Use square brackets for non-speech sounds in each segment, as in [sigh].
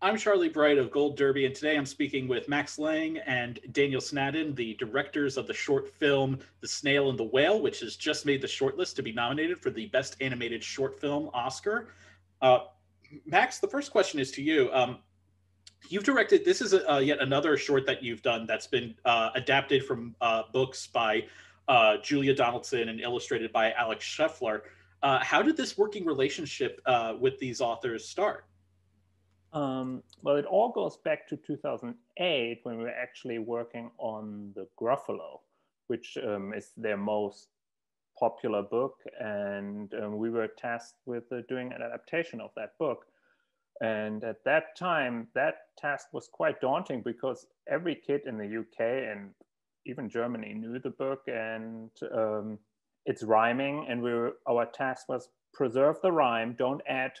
I'm Charlie Bright of Gold Derby, and today I'm speaking with Max Lang and Daniel Snaddon, the directors of the short film The Snail and the Whale, which has just made the shortlist to be nominated for the Best Animated Short Film Oscar. Uh, Max, the first question is to you. Um, you've directed, this is a, uh, yet another short that you've done that's been uh, adapted from uh, books by uh, Julia Donaldson and illustrated by Axel Scheffler. Uh, how did this working relationship with these authors start? Um, well, it all goes back to 2008 when we were actually working on the Gruffalo, which um, is their most popular book. And um, we were tasked with uh, doing an adaptation of that book. And at that time, that task was quite daunting because every kid in the UK and even Germany knew the book and um, it's rhyming. And we were, our task was preserve the rhyme, don't add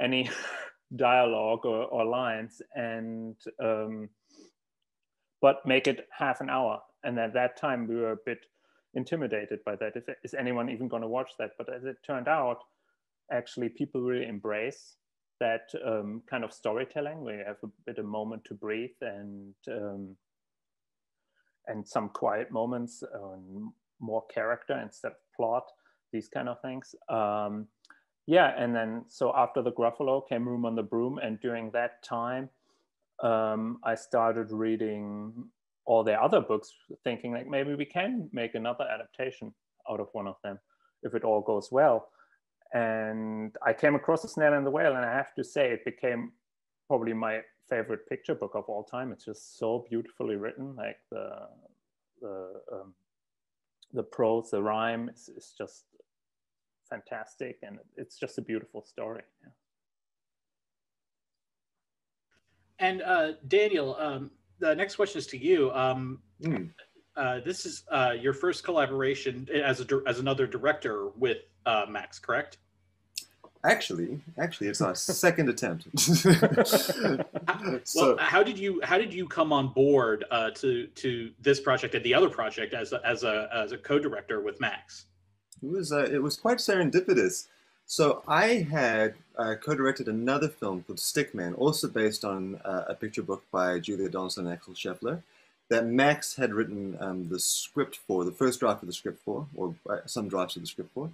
any [laughs] dialogue or, or lines and um, but make it half an hour. And at that time we were a bit intimidated by that. If, is anyone even going to watch that? But as it turned out actually people really embrace that um, kind of storytelling where you have a bit of moment to breathe and um, and some quiet moments um, more character instead of plot these kind of things. Um, yeah, and then so after the Gruffalo came Room on the Broom, and during that time, um, I started reading all their other books, thinking like maybe we can make another adaptation out of one of them if it all goes well. And I came across The Snail and the Whale, and I have to say it became probably my favorite picture book of all time. It's just so beautifully written, like the the um, the prose, the rhyme is, is just fantastic and it's just a beautiful story. Yeah. And uh, Daniel, um, the next question is to you. Um, mm. uh, this is uh, your first collaboration as a as another director with uh, Max, correct? Actually, actually, it's our [laughs] second attempt. [laughs] so, well, how did you how did you come on board uh, to to this project and the other project as a, as a as a co-director with Max? It was uh, it was quite serendipitous. So I had uh, co-directed another film called Stickman, also based on uh, a picture book by Julia Donaldson and Axel Scheffler, that Max had written um, the script for, the first draft of the script for, or uh, some drafts of the script for,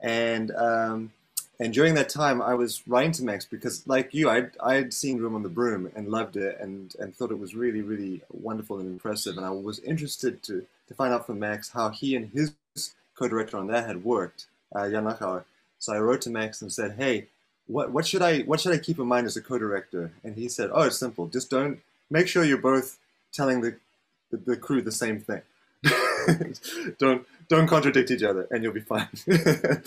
and um, and during that time I was writing to Max because, like you, I'd I'd seen Room on the Broom and loved it and and thought it was really really wonderful and impressive, and I was interested to to find out from Max how he and his co-director on that had worked, uh, Jan. So I wrote to Max and said, "Hey, what what should I what should I keep in mind as a co-director?" And he said, "Oh, it's simple. Just don't make sure you're both telling the the, the crew the same thing. [laughs] don't don't contradict each other, and you'll be fine." [laughs]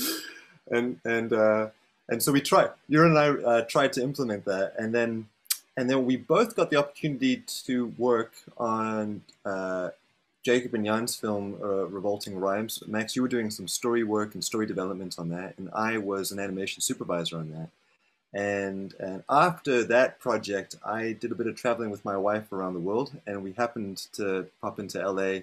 and and uh, and so we tried. You and I uh, tried to implement that, and then and then we both got the opportunity to work on uh, Jacob and Jan's film, uh, Revolting Rhymes. Max, you were doing some story work and story development on that, and I was an animation supervisor on that. And, and after that project, I did a bit of traveling with my wife around the world, and we happened to pop into LA.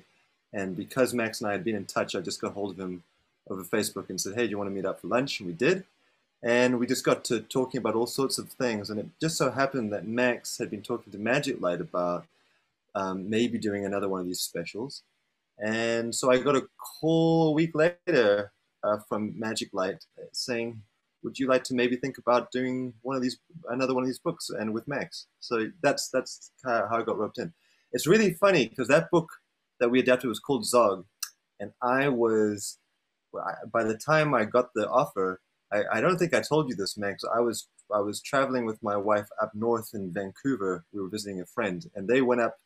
And because Max and I had been in touch, I just got hold of him over Facebook and said, Hey, do you want to meet up for lunch? And we did. And we just got to talking about all sorts of things. And it just so happened that Max had been talking to Magic Light about um, maybe doing another one of these specials. And so I got a call a week later uh, from Magic Light saying, "Would you like to maybe think about doing one of these, another one of these books, and with Max?" So that's that's how I got roped in. It's really funny because that book that we adapted was called Zog, and I was by the time I got the offer, I, I don't think I told you this, Max. I was I was traveling with my wife up north in Vancouver. We were visiting a friend, and they went up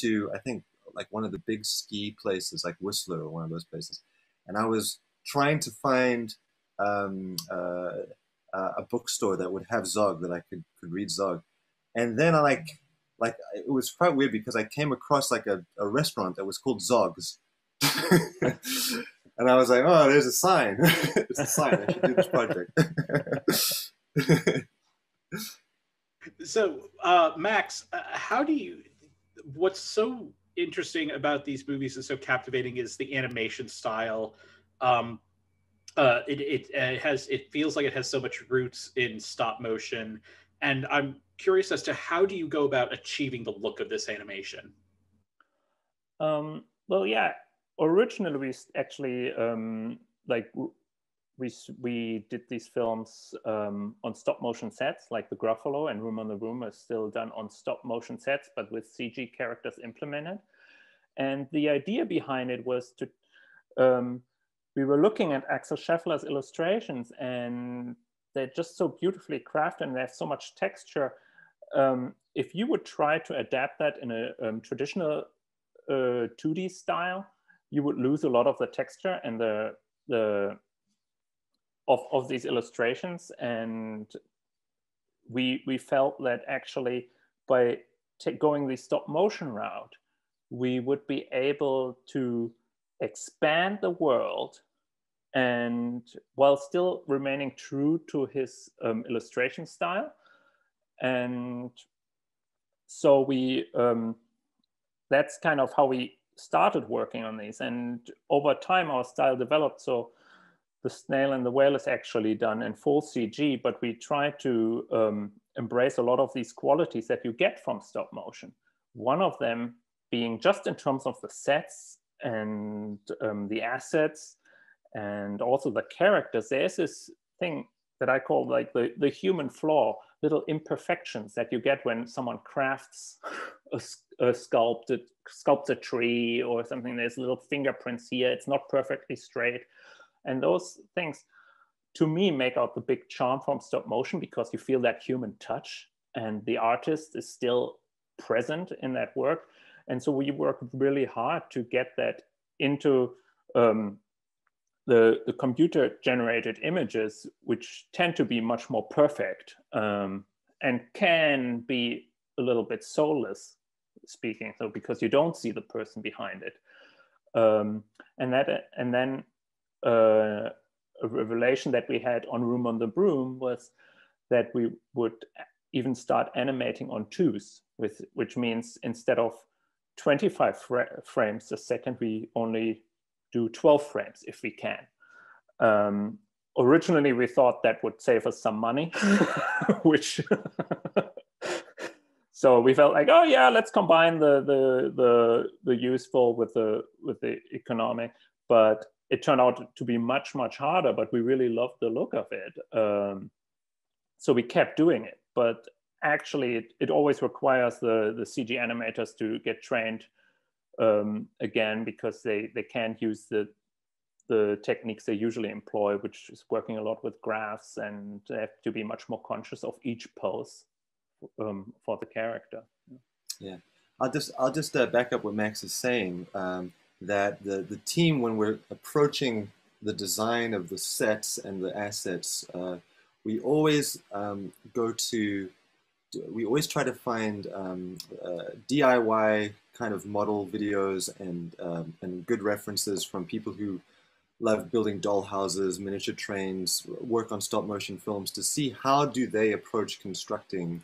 to I think like one of the big ski places like Whistler or one of those places, and I was trying to find um, uh, uh, a bookstore that would have Zog that I could could read Zog, and then I like like it was quite weird because I came across like a, a restaurant that was called Zogs. [laughs] and I was like, oh, there's a sign. [laughs] there's a sign. I should do this project. [laughs] so, uh, Max, uh, how do you what's so interesting about these movies and so captivating is the animation style. Um, uh, it, it, it has it feels like it has so much roots in stop motion, and I'm curious as to how do you go about achieving the look of this animation? Um, well, yeah, originally we actually um, like we we did these films um, on stop motion sets, like the Gruffalo and Room on the Broom is still done on stop motion sets, but with CG characters implemented. And the idea behind it was to um, we were looking at Axel Scheffler's illustrations, and they're just so beautifully crafted, and they have so much texture. Um, if you would try to adapt that in a um, traditional uh, 2D style, you would lose a lot of the texture and the the of, of these illustrations. And we we felt that actually by going the stop motion route, we would be able to expand the world and while still remaining true to his um, illustration style. And so we um, that's kind of how we started working on these. And over time, our style developed. So the snail and the whale is actually done in full CG, but we try to um, embrace a lot of these qualities that you get from stop motion. One of them being just in terms of the sets and um, the assets and also the characters. There's this thing that I call like the, the human flaw, little imperfections that you get when someone crafts a, a sculpted sculpted tree or something. There's little fingerprints here. It's not perfectly straight, and those things, to me, make out the big charm from stop motion because you feel that human touch, and the artist is still present in that work. And so we work really hard to get that into um, the, the computer generated images, which tend to be much more perfect um, and can be a little bit soulless speaking. So because you don't see the person behind it. Um, and that, and then uh, a revelation that we had on Room on the Broom was that we would even start animating on twos, with, which means instead of 25 frames a second, we only do 12 frames if we can. Um, originally, we thought that would save us some money, [laughs] which [laughs] so we felt like, oh yeah, let's combine the the the the useful with the with the economic. But it turned out to be much much harder. But we really loved the look of it, um, so we kept doing it. But actually, it, it always requires the the CG animators to get trained um, again because they they can't use the the techniques they usually employ, which is working a lot with graphs, and they have to be much more conscious of each pose um, for the character. Yeah, I'll just I'll just uh, back up what Max is saying. Um, that the the team, when we're approaching the design of the sets and the assets, uh, we always um, go to we always try to find um, uh, DIY kind of model videos and um, and good references from people who love building doll houses, miniature trains, work on stop motion films to see how do they approach constructing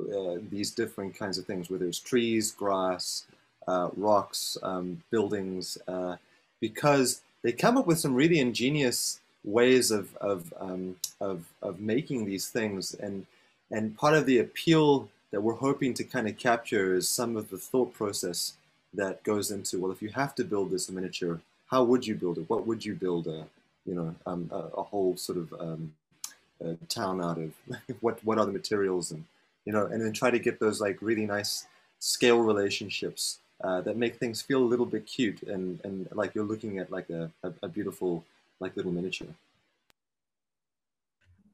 uh, these different kinds of things, whether it's trees, grass, uh, rocks, um, buildings, uh, because they come up with some really ingenious ways of of, um, of of making these things, and and part of the appeal that we're hoping to kind of capture is some of the thought process that goes into well, if you have to build this miniature, how would you build it? What would you build a you know um, a, a, whole sort of um, town out of? [laughs] what what are the materials and you know, and then try to get those like really nice scale relationships uh, that make things feel a little bit cute and, and like you're looking at like a, a, a beautiful like little miniature.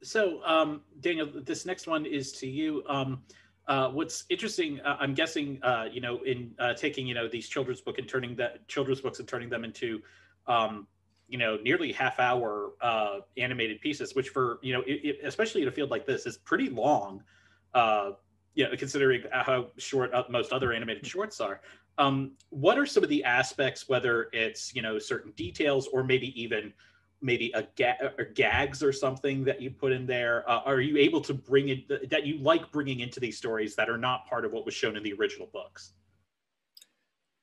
So um, Daniel, this next one is to you. Um, uh, what's interesting, uh, I'm guessing, uh, you know, in uh, taking, you know, these children's book and turning that children's books and turning them into, um, you know, nearly half hour uh, animated pieces, which for, you know, it, it, especially in a field like this is pretty long uh, you know, considering how short most other animated shorts are. Um, what are some of the aspects, whether it's you know certain details or maybe even maybe a ga- or gags or something that you put in there? Uh, are you able to bring in that you like bringing into these stories that are not part of what was shown in the original books?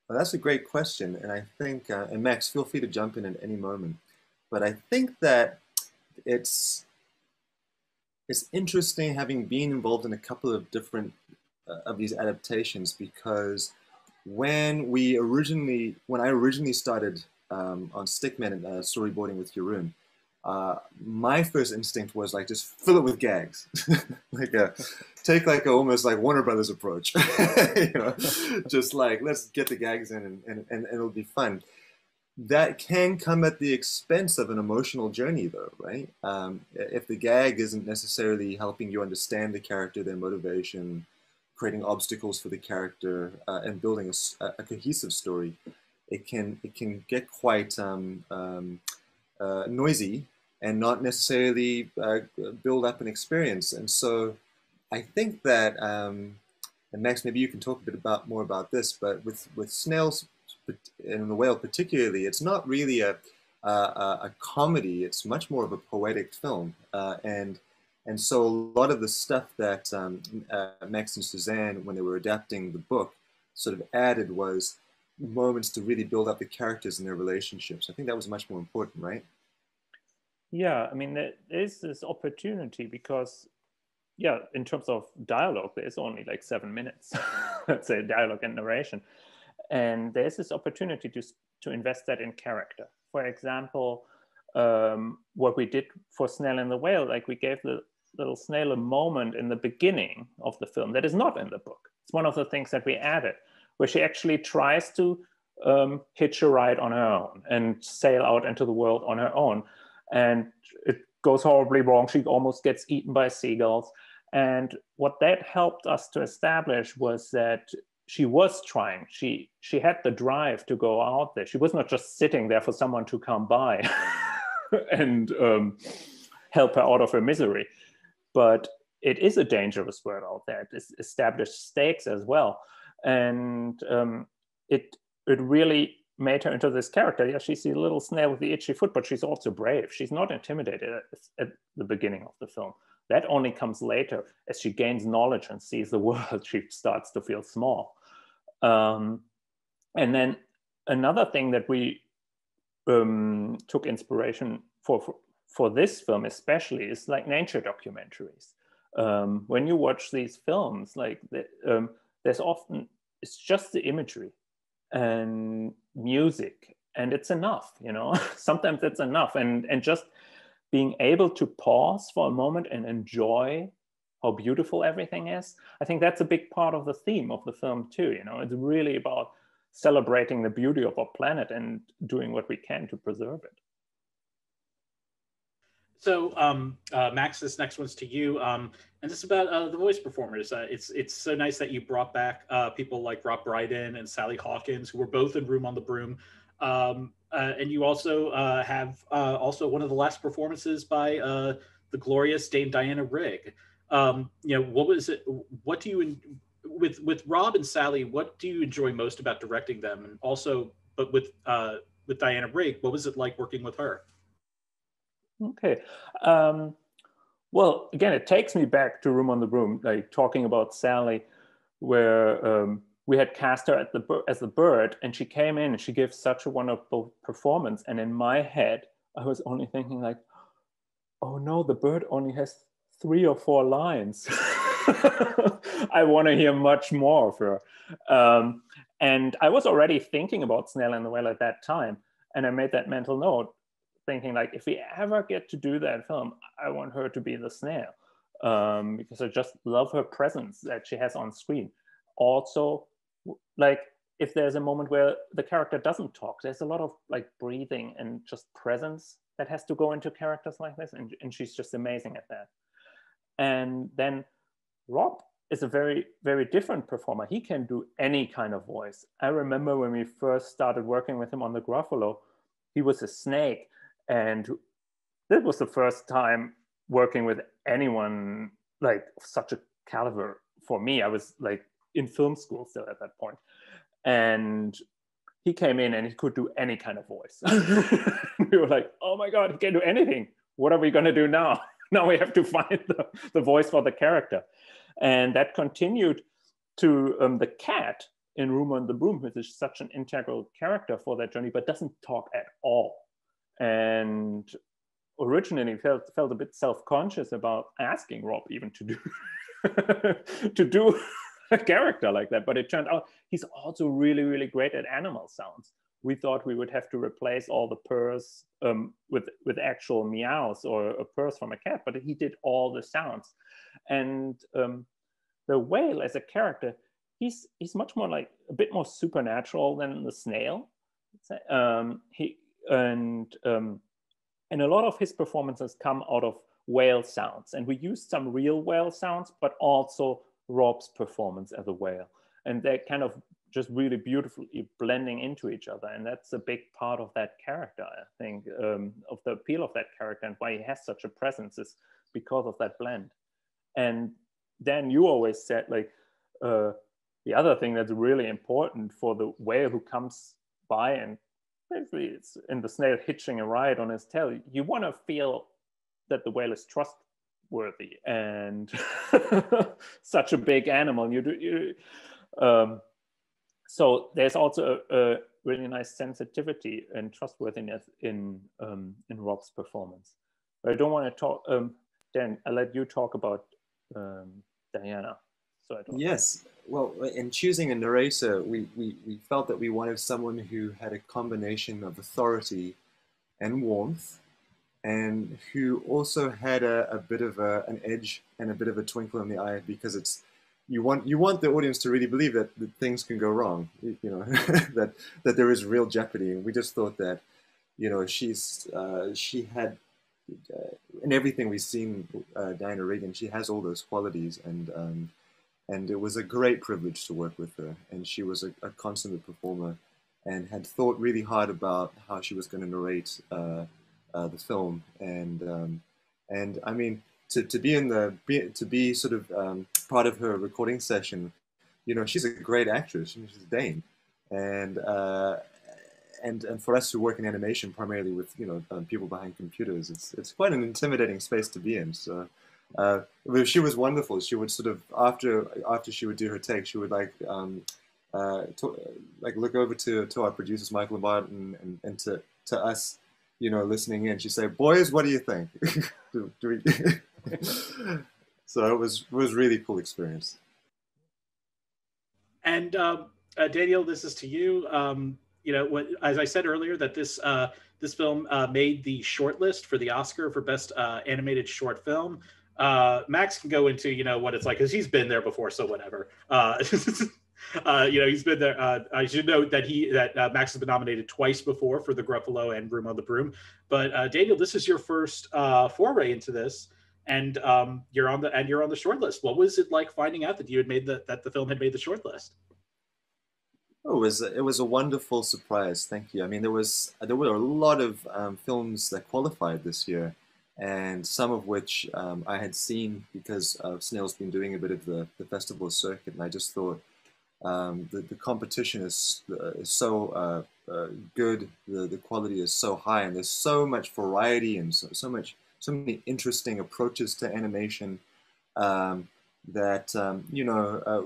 Well, that's a great question, and I think, uh, and Max, feel free to jump in at any moment. But I think that it's it's interesting having been involved in a couple of different uh, of these adaptations because when we originally, when I originally started um, on Stickman and uh, storyboarding with Jeroen, uh, my first instinct was like just fill it with gags, [laughs] like a take like a almost like Warner Brothers approach, [laughs] you know, just like let's get the gags in and, and, and it'll be fun. That can come at the expense of an emotional journey, though, right? Um, if the gag isn't necessarily helping you understand the character, their motivation, creating obstacles for the character, uh, and building a, a, cohesive story, it can it can get quite um, um, uh, noisy and not necessarily uh, build up an experience. And so I think that, um, and Max, maybe you can talk a bit about more about this, but with, with snails and the whale particularly, it's not really a, a, a comedy, it's much more of a poetic film. Uh, and and so a lot of the stuff that um, uh, Max and Suzanne, when they were adapting the book, sort of added was moments to really build up the characters and their relationships. I think that was much more important, right? Yeah, I mean, there is this opportunity because, yeah, in terms of dialogue, there's only like seven minutes, [laughs] let's say, dialogue and narration. And there's this opportunity to, to invest that in character. For example, um, what we did for Snail and the Whale, like we gave the little snail a moment in the beginning of the film that is not in the book. It's one of the things that we added, where she actually tries to um, hitch a ride on her own and sail out into the world on her own and it goes horribly wrong. She almost gets eaten by seagulls. And what that helped us to establish was that she was trying. She she had the drive to go out there. She was not just sitting there for someone to come by [laughs] and um, help her out of her misery. But it is a dangerous world out there. It's established stakes as well, and um, it it really made her into this character. Yeah, she's the little snail with the itchy foot, but she's also brave. She's not intimidated at, at, the beginning of the film. That only comes later as she gains knowledge and sees the [laughs] world. She starts to feel small. Um, and then another thing that we um, took inspiration for, for, for this film, especially, is like nature documentaries. Um, when you watch these films, like the, um, there's often it's just the imagery and music and it's enough you know? [laughs] Sometimes it's enough and and just being able to pause for a moment and enjoy how beautiful everything is i think that's a big part of the theme of the film too you know? It's really about celebrating the beauty of our planet and doing what we can to preserve it so, um, uh, Max, this next one's to you, um, and this is about uh, the voice performers. Uh, it's it's so nice that you brought back uh, people like Rob Brydon and Sally Hawkins, who were both in Room on the Broom, um, uh, and you also uh, have also one of the last performances by the glorious Dame Diana Rigg. Um, you know, what was it? What do you with with Rob and Sally? What do you enjoy most about directing them, and also, but with with Diana Rigg, what was it like working with her? Okay. Um, well, again, it takes me back to Room on the Broom, like talking about Sally, where um, we had cast her at the as the bird, and she came in and she gave such a wonderful performance. And in my head, I was only thinking like, oh no, the bird only has three or four lines. [laughs] I want to hear much more of her. Um, and I was already thinking about Snail and the Whale at that time. And I made that mental note thinking like if we ever get to do that film i want her to be the snail um, because i just love her presence that she has on screen. Also like if there's a moment where the character doesn't talk there's a lot of like breathing and just presence that has to go into characters like this and, and she's just amazing at that. And then rob is a very very different performer. He can do any kind of voice. I remember when we first started working with him on the gruffalo he was a snake and this was the first time working with anyone like such a caliber for me. I was like in film school still at that point. And he came in and he could do any kind of voice. [laughs] we were like, oh my God, he can do anything. What are we going to do now? [laughs] now we have to find the, the voice for the character. And that continued to um, the cat in Room on the Broom, which is such an integral character for that journey, but doesn't talk at all and originally felt felt a bit self-conscious about asking Rob even to do [laughs] to do a character like that. But it turned out he's also really, really great at animal sounds. We thought we would have to replace all the purrs um, with with actual meows or a purrs from a cat, but he did all the sounds. And um, the whale as a character, he's he's much more like a bit more supernatural than the snail. Um, he and um, and a lot of his performances come out of whale sounds, and we used some real whale sounds, but also Rob's performance as a whale, and they're kind of just really beautifully blending into each other, and that's a big part of that character. I think um, of the appeal of that character and why he has such a presence is because of that blend. And then you always said like uh, the other thing that's really important for the whale who comes by and basically it's in the snail hitching a ride on his tail. You want to feel that the whale is trustworthy and [laughs] such a big animal. You do. You, um, so there's also a, a, really nice sensitivity and trustworthiness in um, in Rob's performance. But I don't want to talk. Um, Dan, I'll let you talk about um, Diana. So yes, well, in choosing a narrator, we, we, we felt that we wanted someone who had a combination of authority and warmth, and who also had a, a bit of a, an edge and a bit of a twinkle in the eye because it's you want you want the audience to really believe that, that things can go wrong, you know, [laughs] that that there is real jeopardy. And we just thought that, you know, she's uh, she had uh, in everything we've seen uh, Diana Regan, she has all those qualities and. Um, and it was a great privilege to work with her. And she was a, a consummate performer, and had thought really hard about how she was going to narrate uh, uh, the film. And um, and I mean, to, to be in the be, to be sort of um, part of her recording session, you know, she's a great actress. She's Dame, and uh, and and for us to work in animation primarily with you know um, people behind computers, it's it's quite an intimidating space to be in. So uh, she was wonderful. She would sort of after after she would do her take, she would like um, uh, to, like look over to to our producers Michael and Martin and, and to to us, you know, listening in. She'd say, "Boys, what do you think?" [laughs] do, do [laughs] so it was was really cool experience. And um, uh, Daniel, this is to you. Um, you know, what, as I said earlier, that this uh, this film uh, made the shortlist for the Oscar for Best uh, Animated Short Film uh, Max can go into you know what it's like because he's been there before, so whatever. Uh, [laughs] uh, you know, he's been there. Uh, I should note that he that uh, Max has been nominated twice before for the Gruffalo and Room on the Broom. But uh, Daniel, this is your first uh, foray into this, and um, you're on the and you're on the short list. What was it like finding out that you had made the that the film had made the short list? Oh, it was it was a wonderful surprise. Thank you. I mean, there was there were a lot of um, films that qualified this year and some of which um, I had seen because uh, Snail's been doing a bit of the, the festival circuit, and I just thought um, the, the competition is, uh, is so uh, uh, good, the, the quality is so high, and there's so much variety and so, so much so many interesting approaches to animation um, that um, you know uh,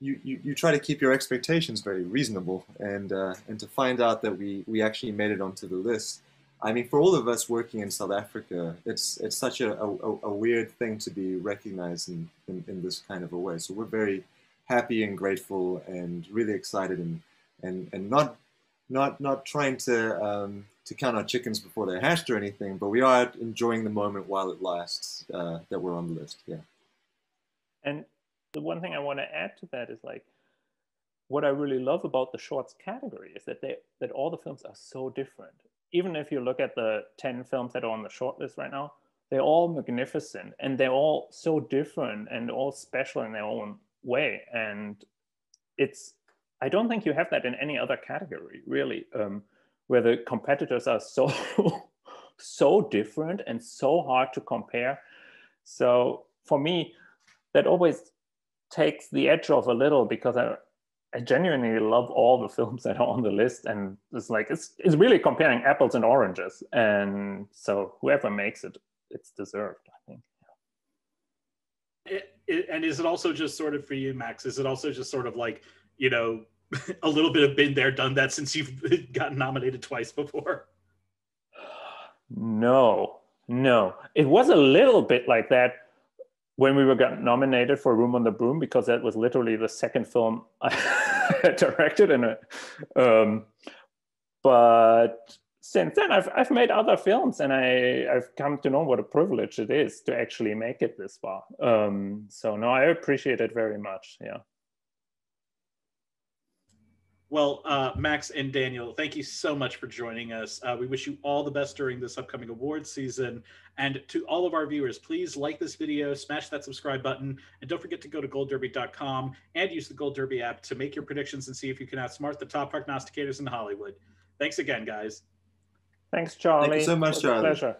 you, you, you try to keep your expectations very reasonable, and uh, and to find out that we we actually made it onto the list I mean, for all of us working in South Africa, it's it's such a, a, a weird thing to be recognized in, in, in, this kind of a way. So we're very happy and grateful and really excited and and, and not not not trying to um, to count our chickens before they're hatched or anything, but we are enjoying the moment while it lasts uh, that we're on the list. Yeah. And the one thing I want to add to that is like what I really love about the shorts category is that they that all the films are so different even if you look at the 10 films that are on the shortlist right now, they're all magnificent and they're all so different and all special in their own way. And it's, I don't think you have that in any other category, really, um, where the competitors are so, [laughs] so different and so hard to compare. So for me, that always takes the edge off a little because I, I genuinely love all the [laughs] films that are on the list, and it's like it's it's really comparing apples and oranges, and so whoever makes it, it's deserved. I think. It, it, and is it also just sort of for you, Max? Is it also just sort of like you know [laughs] a little bit of been there, done that since you've [laughs] gotten nominated twice before? [sighs] No, No, it was a little bit like that when we were got nominated for Room on the Broom because that was literally the second film [laughs] I directed it. Um, but since then, I've I've made other films, and I I've come to know what a privilege it is to actually make it this far. Um, so no, I appreciate it very much. Yeah. Well, uh, Max and Daniel, thank you so much for joining us. Uh, we wish you all the best during this upcoming award season. And to all of our viewers, please like this video, smash that subscribe button, and don't forget to go to goldderby.com and use the Gold Derby app to make your predictions and see if you can outsmart the top prognosticators in Hollywood. Thanks again, guys. Thanks, Charlie. Thank you so much, Charlie. pleasure.